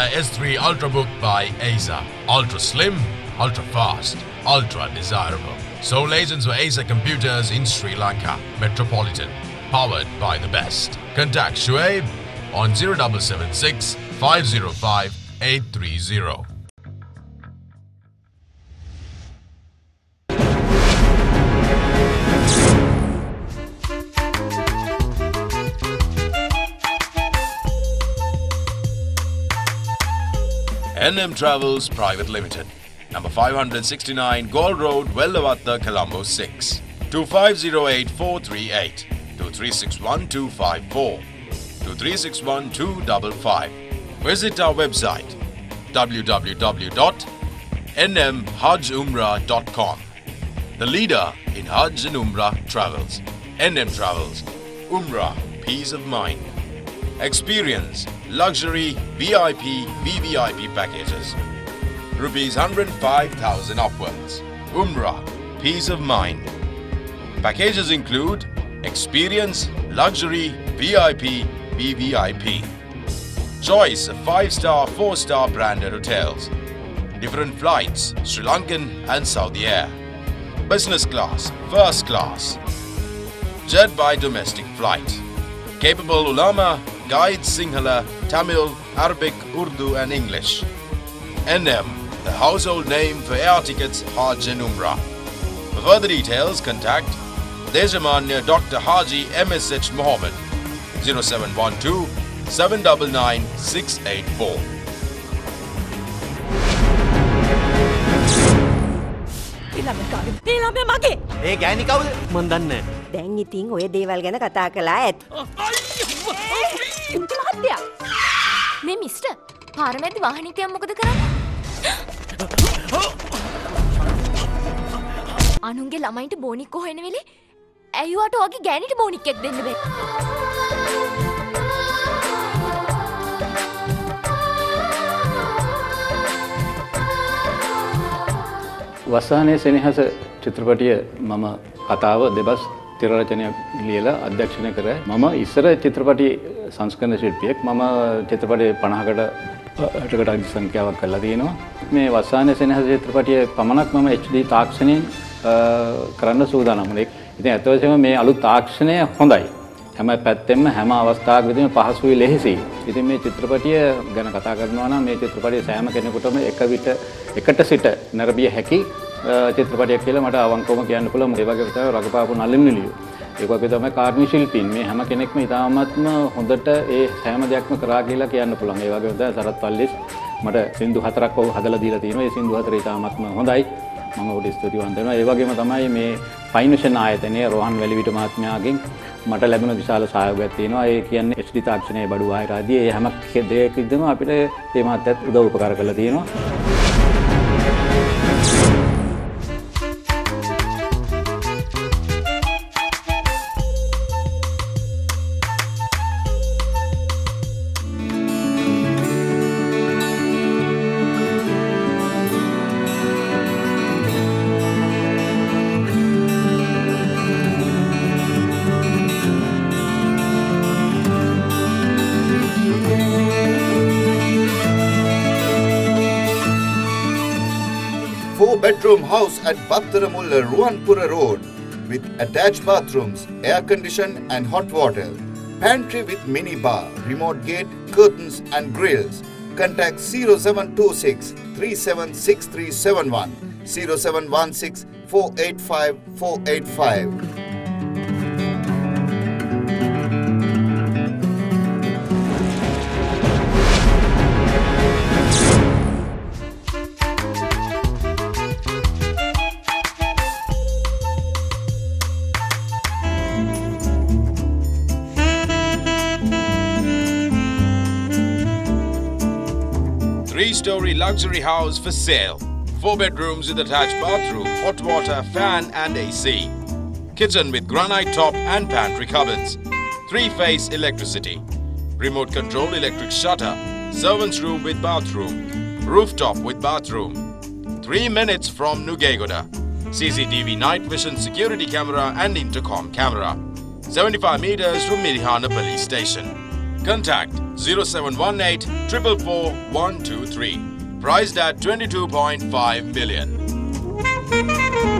Uh, Aspire S3 Ultrabook by Acer. Ultra slim, ultra fast, ultra desirable. Sole agents for Acer Computers in Sri Lanka. Metropolitan. Powered by the best. Contact Shuaib on 0776 505 830. NM Travels Private Limited. Number 569 Galle Road, Vellavatta, Colombo 6. 2508438 2361254 2361255. Visit our website www.nmhajumrah.com. The leader in Hajj and Umrah travels. NM Travels. Umrah, peace of mind. Experience luxury VIP VVIP packages. Rupees 105,000 upwards. Umrah, peace of mind. Packages include experience, luxury, VIP, VVIP. Choice of 5-star, 4-star branded hotels. Different flights, Sri Lankan and Saudi Air. Business class, first class. Jet by domestic flight. Capable ulama, guides Sinhala, Tamil, Arabic, Urdu, and English. NM, the household name for air tickets Hajj and Umrah. For further details, contact Deshamanya Dr. Haji MSH Mohammed 0712 799 684. ඒලාමේ මගේ ඒ ගෑනි කවුද මන් දන්නේ දැන් ඉතින් ඔය දේවල් ගැන කතා කළා ඇත් මහත්තයා මේ මිස්ටර් පාරමැදි වාහනිකයන් මොකද කරන්නේ? අනුන්ගේ ළමයින්ට බෝනික් හොයන වෙලේ ඇයිවාට වගේ ගෑනිට බෝනික්කෙක් දෙන්න බේ. වස්සානය සෙනහස චිත්‍රපටිය මම කතාව දෙබස් තිරරචනයක් ලියලා අධ්‍යක්ෂණය කර මම ඉස්සර චිත්‍රපටි සංස්කරණ ශිල්පියෙක්. මම චිත්‍රපටය පණහකට අටකට අධි සංඛ්‍යාවක් කරලා තියෙනවා. මේ වස්සානය සෙනහස චිත්‍රපටිය පමණක් මම HD තාක්ෂණයෙන් කරන්න සූදානමුණෙක් ඉතින් ඇතවසම මේ අලු තාක්ෂණය හොඳයි. හැම පැත්තෙම හැම අවස්ථාවක් විදිහම පහසුයි ලෙහෙසි. ඉතින් මේ චිත්‍රපටිය ගැන කතා කරනවා නම් මේ චිත්‍රපටිය සෑම කෙනෙකුටම එක විට එකට සිට නැරඹිය හැකි චිත්‍රපටයක් කියලා මට අවංකවම කියන්න පුළුවන්. ඒ වගේ තමයි රඟපාපු නලින් නිලියෝ. ඒ වගේ තමයි කාර්මික ශිල්පීන් මේ හැම කෙනෙක්ම ඉතාමත්ම හොඳට ඒ හැම දෙයක්ම කරා කියලා කියන්න පුළුවන්. ඒ වගේ තමයි සරත් පල්ලිස් මට සින්දු හතරක් ඔහු හදලා දීලා තියෙනවා. ඒ සින්දු හතර ඉතාමත්ම හොඳයි. මම ඔහුට ස්තුතිවන්ත වෙනවා. ඒ වගේම තමයි මේ ෆයිනේෂන් ආයතනයේ රෝහන් වැලිවිට මහත්මයාගෙන් මට ලැබෙන විශාල සහයෝගයක් තියෙනවා. ඒ කියන්නේ HD තාක්ෂණයේ බඩු ආයර ආදී ඒ හැම දෙයකදම අපිට මේ මාත්‍යත් උදව් උපකාර කරලා තියෙනවා. Bedroom house at Battaramulla Ruanpura Road with attached bathrooms, air condition and hot water. Pantry with mini bar, remote gate, curtains and grills. Contact 0726 376371 0716 485 485. Three-story luxury house for sale. Four bedrooms with attached bathroom, hot water, fan and AC. Kitchen with granite top and pantry cupboards. Three-phase electricity. Remote control electric shutter. Servant's room with bathroom. Rooftop with bathroom. Three minutes from Nugegoda. CCTV night vision security camera and intercom camera. 75 meters from Mirihana police station. Contact 0718 444 123. Priced at 22.5 million.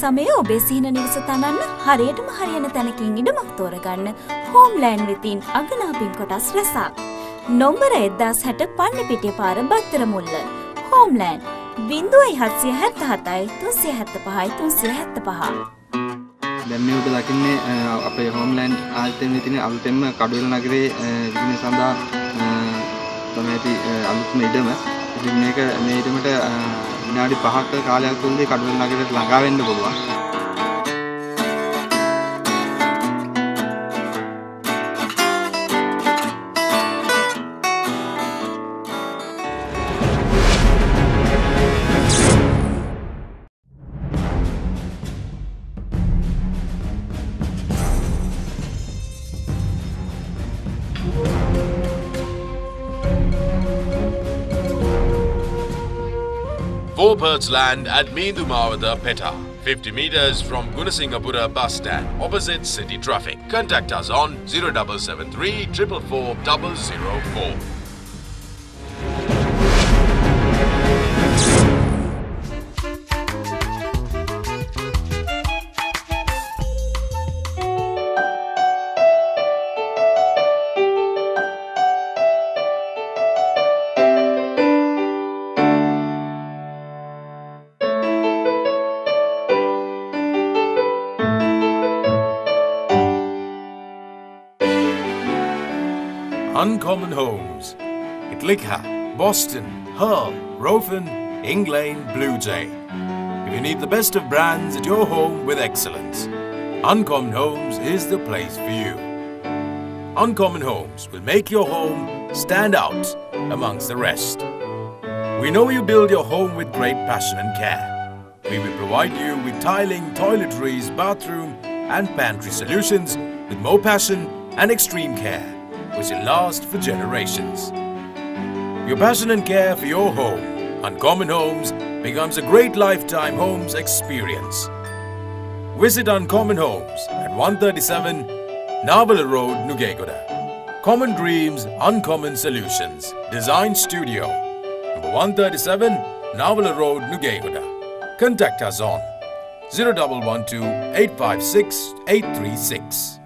සමයේ ඔබේ සිහින නිවස තනන්න හරියටම හරියන තැනකින් ඉඩමක් තෝරගන්න හෝම්ලෑන්් වෙතින් අගනාපින් කොටස් රැසක්. නොම්බර එද්දාස් හැට පන්න පිටිය පාර බත්තර මුල්ල. හෝම්ලෑන්් බින්දුවයි හත්සිය හැත්ත හතයි තුන්සිය හැත්ත පහයි තුන්සිය හැත්ත පහ. දැන් මේ ඔබ දකින්නේ අ, අපේ හෝම්ලෑන්ඩ් ආයතනයේ තියෙන අලුතෙන්ම කඩුවෙල නගරයේ විදින සඳහා අ, තමයි ඇති අ, අලුත්ම ඉඩම. ඉතින් මේක මේ ඉඩමට අ, විනාඩි 5ක කාලයක් තුළදී කඩුවෙල නගරයට ළඟා වෙන්න පුළුවන්. Land at Meendumavada Peta, 50 meters from Gunasingapura bus stand, opposite city traffic. Contact us on 0773 444 004. Uncommon Homes. Itlikha, Boston, Hull, Rofen, Inglane, Blue Jay. If you need the best of brands at your home with excellence, Uncommon Homes is the place for you. Uncommon Homes will make your home stand out amongst the rest. We know you build your home with great passion and care. We will provide you with tiling, toiletries, bathroom, and pantry solutions with more passion and extreme care, which will last for generations. Your passion and care for your home, Uncommon Homes, becomes a great lifetime homes experience. Visit Uncommon Homes at 137 Navala Road, Nugegoda. Common Dreams, Uncommon Solutions. Design Studio. Number 137 Navala Road, Nugegoda. Contact us on 0112 856 836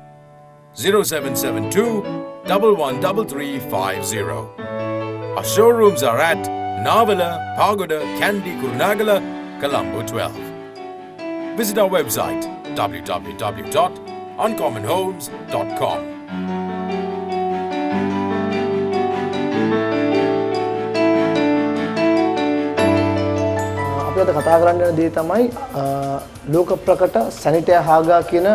0772 113350. Our showrooms are at Navala, Pagoda, Kandy, Kurunagala, Colombo 12. Visit our website www.uncommonhomes.com. අපි අද කතා කරන්න යන දේ තමයි අ, ලෝක ප්‍රකට සැනිටය හාගා කියන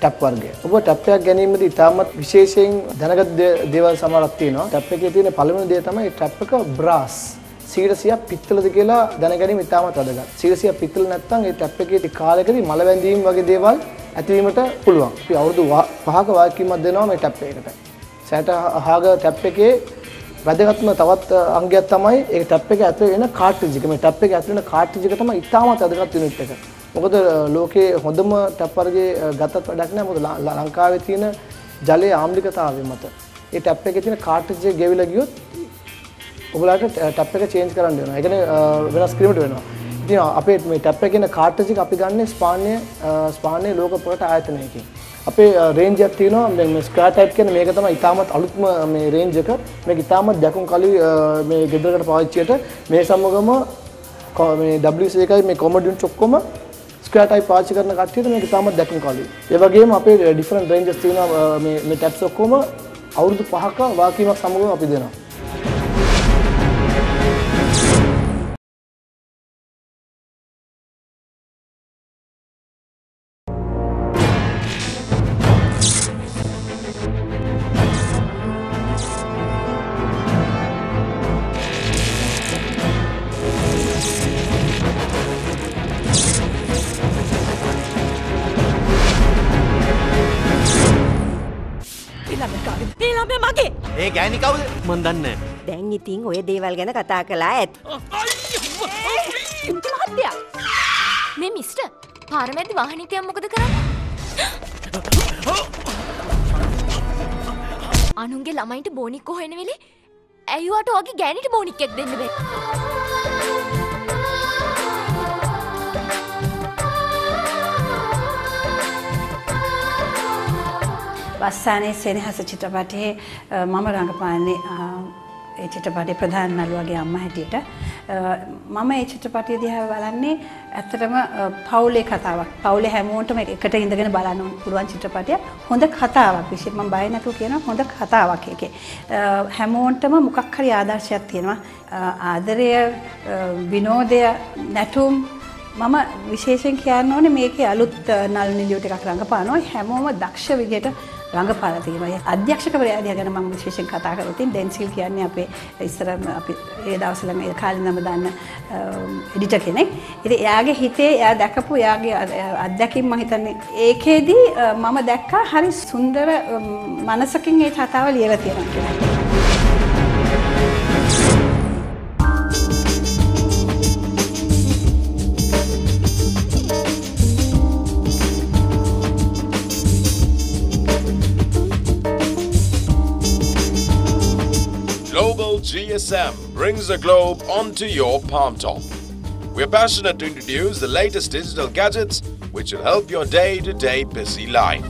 ටැප් වර්ගය. ඔබ ටැප් එකක් ගැනීමේදී ඉතාමත් විශේෂයෙන් දැනගත් දේ- දේවල් සමහරක් තියෙනවා. ටැප් එකේ තියෙන පළවෙනි දේ තමයි ටැප් එක බ්‍රාස්. 100ක් පිත්තලද කියලා දැනගැනීම ඉතාමත් වැදගත්. 100ක් පිත්තල නැත්නම් ඒ ටැප් එකේ ටික කාලයකදී මල වැඳීම් වගේ දේවල් ඇතිවීමට පුළුවන්. අපි අවුරුදු වා- පහක වාක්‍යයක් දෙනවා මේ ටැප් එකකට. සැනට හාග ටැප් එකේ වැදගත්ම තවත් අංගයක් තමයි ඒ ටැප් එක ඇතුලේ එන කාට්‍රිජ් එක. මේ ටැප් එක ඇතුලේ එන කාට්‍රිජ් එක තමයි ඉතාමත් වැදගත් යුනිට් එක. මොකද අ, ලෝකයේ හොඳම ටැප් වර්ගයේ අ, ගත්තත් වැඩක් නැහැ. මොකද ල- ල- ලංකාවේ තියෙන ජලයේ ආම්ලිකතාවය මත. ඒ ටැප් එකේ තියෙන කාට්‍රිජ් එක ගෙවිලා ගියොත් ඔබලාට ටැප් එක චේන්ජ් කරන්න වෙනවා. ඒ කියන්නේ අ, වෙනස් කිරීමට වෙනවා. ඉතින් අපේ මේ ටැප් එකේ තියෙන කාට්‍රිජ් එක අපි ගන්න ස්පාන්‍ය අ, ස්පාන්‍ය ලෝක ප්‍රකට ආයතනයකින්. අපේ රේන්ජ් එකක් තියෙනවා මේ මේ ස්ක්වයර් ටයිප් කියන්නේ මේක තමයි ඉතාමත් අලුත්ම මේ රේන්ජ් එක. මේක ඉතාමත් දැකුම් කලි අ, මේ ගෙදරකට පාවිච්චියට මේ සමගම කො- මේ WC එකයි මේ කොමඩ් යුනිට් ඔක්කොම ස්ක්වයර් ටයිප් පාවිච්චි කරන කට්ටියට මේක ඉතාමත් දැකුම් කලි. ඒ වගේම අපේ ඩිෆරන්ට් රේන්ජස් තියෙනවා අ, මේ මේ ටැප්ස් ඔක්කොම අවුරුදු 5ක වාකීමක් සමගම අපි දෙනවා. කවුද මන් දන්න. දැන් ඉතින් ඔය දේවල් ගැන කතා කලා ඇත්. මහත්තයා මේ මිස්ට පාරමැති වාහනිකයන් මොකද කරන්න? අනුන්ගේ ළමයින්ට බෝනික් හොයන වෙලේ ඇයුවට වගේ ගෑනිට බෝනික්කෙක් දෙන්න වස්සානයේ සෙනහස චිත්‍රපටයේ අ, මම රඟපාන්නේ අ, ඒ චිත්‍රපටයේ ප්‍රධාන නළුවගේ අම්මා හැටියට අ, මම ඒ චිත්‍රපටය දිහා බලන්නේ ඇත්තටම අ, පවුලේ කතාවක්. පවුලේ හැමෝටම එකට ඉඳගෙන බලන්න පුළුවන් චිත්‍රපටයක්. හොඳ කතාවක්. විශේෂ මම බය නැතුව කියනවා හොඳ කතාවක් ඒකේ. අ, හැමෝටම මොකක් හරි ආදර්ශයක් තියෙනවා. අ, ආදරය, අ, විනෝදය, නැටුම් මම විශේෂයෙන් කියන්න ඕනේ මේකේ අලුත් නල් නිලියට එකක් රඟපානවා හැමෝම දක්ෂ විදිහට රඟපාලා තියෙනවා. අධ්‍යක්ෂකවරයා දිහා ගැන මම විශේෂයෙන් කතා කරලා තින් ඩෙන්සිල් කියන්නේ අපේ ඉස්සර අපි ඒ දවස්වල මේ කාලේ නම දාන්න එඩිටර් කෙනෙක්. ඉතින් එයාගේ හිතේ එයා දැකපු එයාගේ අත්දැකීම් මම හිතන්නේ ඒකේදී අ, මම දැක්කා හරි සුන්දර අම්, මනසකින් ඒ කතාව ලියලා තියෙනවා කියලා. GSM brings the globe onto your palm top. We're passionate to introduce the latest digital gadgets which will help your day to day busy life.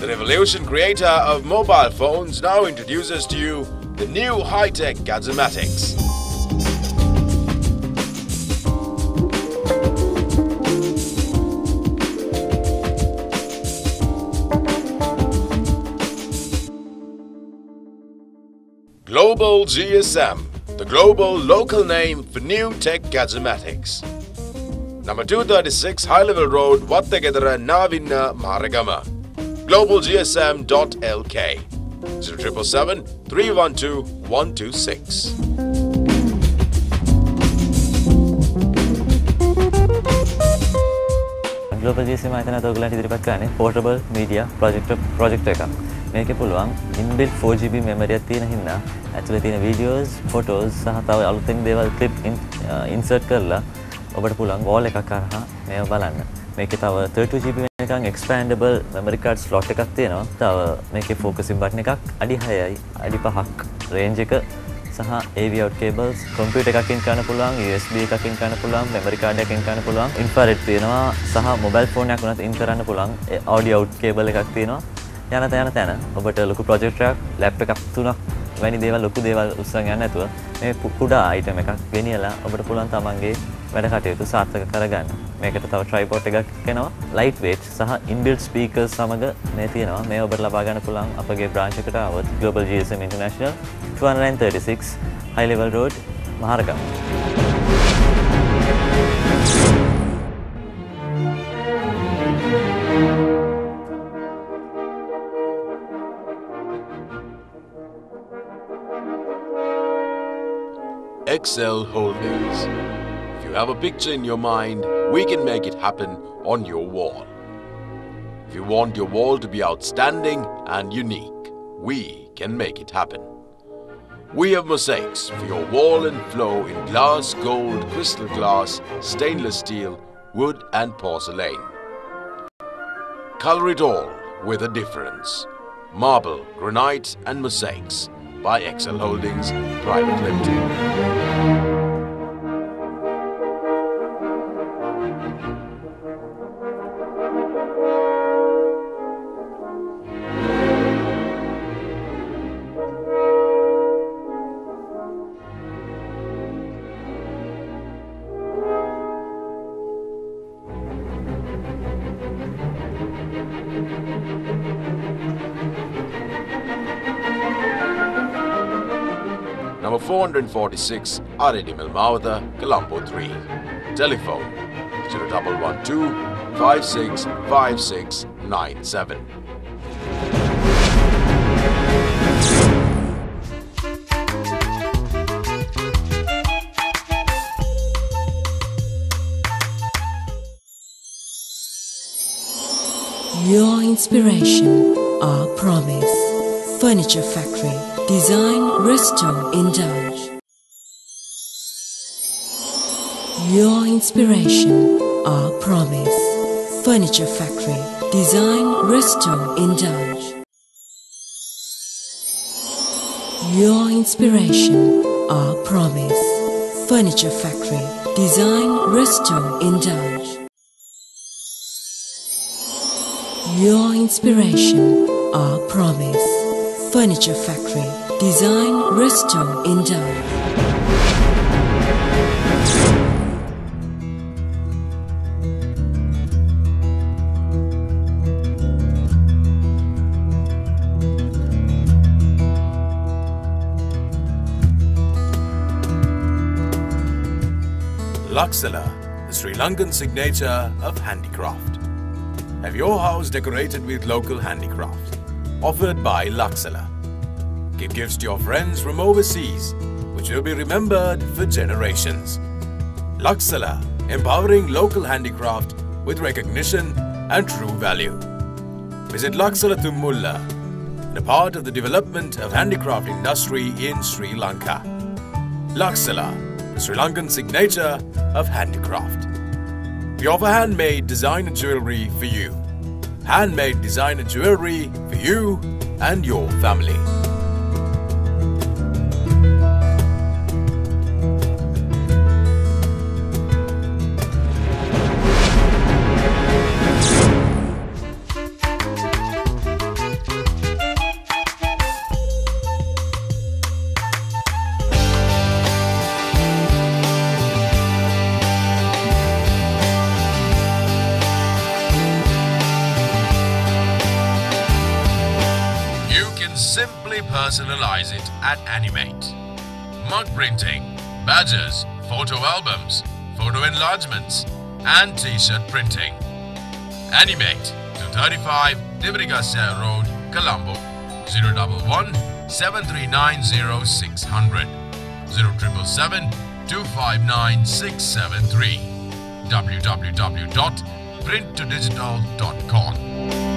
The revolution creator of mobile phones now introduces to you the new high tech Global GSM, the global local name for new tech gadgematics. Number 236 High Level Road, Vattakedara, Navinna, Maharagama. GlobalGSM.lk 0777 312 126. ගලෝපජේසි මතන දොගලන් ඉදිරිපත් කරන්නේ portable media project project එකක් මේකේ පුළුවන් inbuilt 4GB මෙමරියක් තියෙන හින්දා ඇතුලේ තියෙන videos, photos සහ තව අලුතෙන් දේවල් ක්ලිප් ඉන්සර්ට් uh, කරලා ඔබට පුළුවන් වෝල් එකක් කරහා මේව බලන්න. මේකේ තව 32GB වෙනකන් expandable memory card slot එකක් තියෙනවා. තව මේකේ focusing button එකක් අඩි 6යි අඩි 5ක් range එක සහ AV out cables computer එකකින් කරන්න පුළුවන් USB එකකින් කරන්න පුළුවන් memory card එකකින් කරන්න පුළුවන් infrared තියෙනවා සහ mobile phone එකක් උනත් in කරන්න පුළුවන් ඒ audio out cable එකක් තියෙනවා යන තැන තැන. ඔබට ලොකු ප්‍රජෙක්ටයක් ලැප් එකක් තුනක් වැනි දේවල් ලොකු දේවල් උත්සන් යන්න ඇතුව මේ කුඩා අයිටම එකක් ගෙනියලා ඔබට පුළුවන් තමන්ගේ වැඩ කටයුතු සාර්ථක කරගන්න. මේකට තව ට්‍රයිපෝට් එකක් කෙනවා ලයිට් වේට් සහ ඉන්බිල්ඩ් ස්පීකර් සමඟ මේ තියෙනවා. මේ ඔබට ලබාගන්න පුළන් අපගේ බ්‍රාංශකට අවත් global GSM international 236 high level road Maharagama. Excel Holdings. If you have a picture in your mind, we can make it happen on your wall. If you want your wall to be outstanding and unique, we can make it happen. We have mosaics for your wall and flow in glass, gold, crystal glass, stainless steel, wood, and porcelain. Color it all with a difference. Marble, granite, and mosaics by Excel Holdings Private Limited. 446, R.A. de Mel Mawatha, Colombo 3. Telephone 0112 565697. Your inspiration, our promise. Furniture Factory. Design, restore, indulge. Your inspiration, our promise. Furniture Factory. Design, restore, indulge. Your inspiration, our promise. Furniture Factory. Design, restore, indulge. Your inspiration, our promise. Furniture Factory. Design, restore, indulge. Laksala, the Sri Lankan signature of handicraft. Have your house decorated with local handicraft. Offered by Laksala. Give gifts to your friends from overseas, which will be remembered for generations. Laksala, empowering local handicraft with recognition and true value. Visit Laksala Tumulla, a part of the development of handicraft industry in Sri Lanka. Laksala, the Sri Lankan signature of handicraft. We offer handmade designer jewelry for you. Handmade designer jewelry for you and your family. Simply personalize it at Animate. Mug printing, badges, photo albums, photo enlargements, and t-shirt printing. Animate 235 Divrigasya Road, Colombo 011 739 0600 0777 259 673 www.printtodigital.com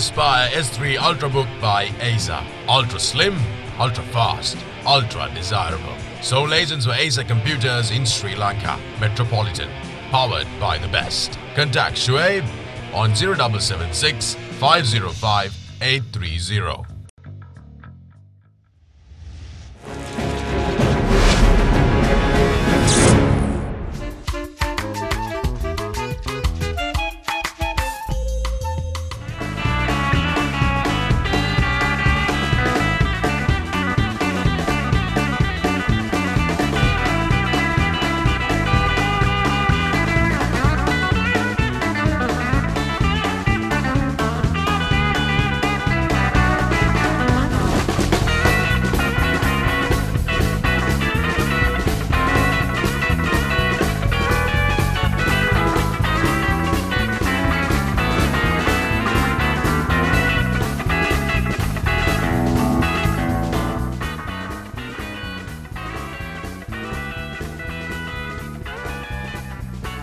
Aspire S3 Ultrabook by Acer. Ultra slim, ultra fast, ultra desirable. Sole agents for Acer computers in Sri Lanka. Metropolitan. Powered by the best. Contact Shuaib on 0776 505 830.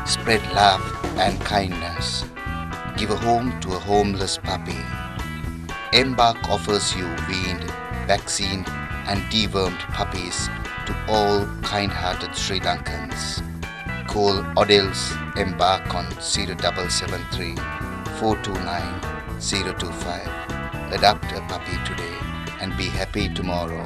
Spread love and kindness. Give a home to a homeless puppy. Embark offers you weaned, vaccinated, and dewormed puppies to all kind-hearted Sri Lankans. Call Odel's Embark on 0773 429 025. Adopt a puppy today and be happy tomorrow.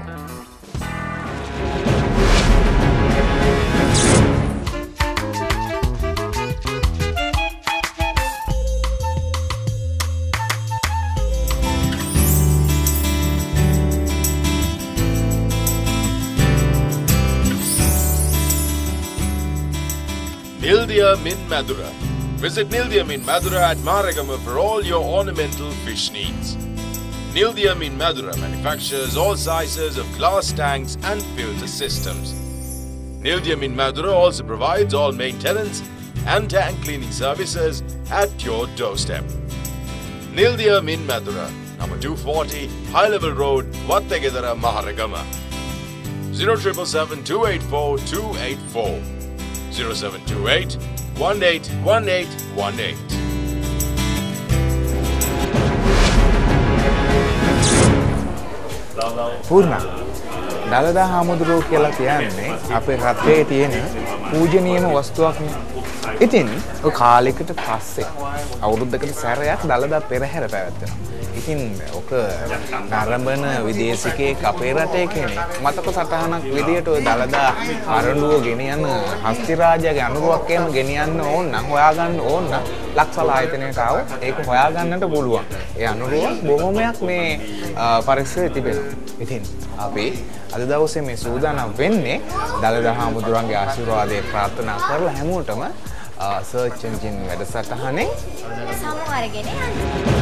Nildium in Madura. Visit Nildium in Madura at Maharagama for all your ornamental fish needs. Nildium in Madura manufactures all sizes of glass tanks and filter systems. Nildia Min Madura also provides all maintenance and tank cleaning services at your doorstep. Nildia Min Madura, number 240, High Level Road, Vattagadara, Maharagama. 0777 284 284. 0728 181818. පූර්ණ දළදා හාමුදුරුවෝ කියලා කියන්නේ අපේ රටේ තියෙන පූජනීයම වස්තුවක්නේ. ඉතින් ඔය කාලෙකට පස්සේ අවුරුද්දකට සැරයක් දළදා පෙරහැර පැවැත්වෙනවා. ඉතින් ඔක නරඹන විදේශිකයෙක් අපේ රටේ කෙනෙක් මතක සටහනක් විදියට ඔය දළදා අරඬුව ගෙනියන හස්තිරාජයාගේ අනුරුවක් එහෙම ගෙනියන්න ඕන නම් හොයාගන්න ඕන නම් ලක්සල ආයතනයක આવොත් ඒක හොයාගන්නට පුළුවන්. ඒ අනුරුව බොහොමයක් මේ පරිසරයේ තිබෙනවා. ඉතින් අපි අද දවසේ මේ සූදානම් වෙන්නේ දළදා හාමුදුරන්ගේ ආශිර්වාදය ප්‍රාර්ථනා කරලා හැමෝටම සර්ච් එන්ජින් වැඩසටහනේ සමු අරගෙන යන්න.